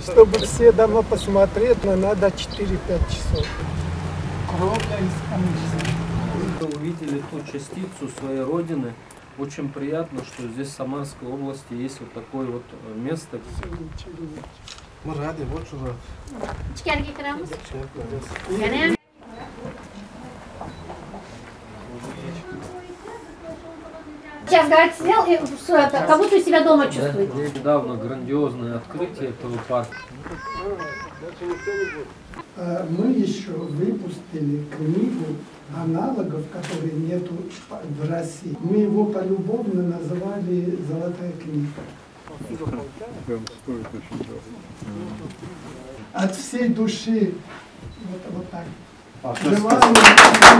Чтобы все дома посмотреть, но надо 4-5 часов. Кровля из. Вы увидели ту частицу своей родины. Очень приятно, что здесь в Самарской области есть вот такое вот э, место. Мы рады, вот что Сейчас, говорит, сидел и всё это, как будто себя дома Да, чувствует. здесь недавно грандиозное открытие этого парка. А Мы еще выпустили книгу аналогов, которые нету в России. Мы его полюбовно называли «Золотая книга». От всей души, вот, вот так. Желаю счастья, здоровья.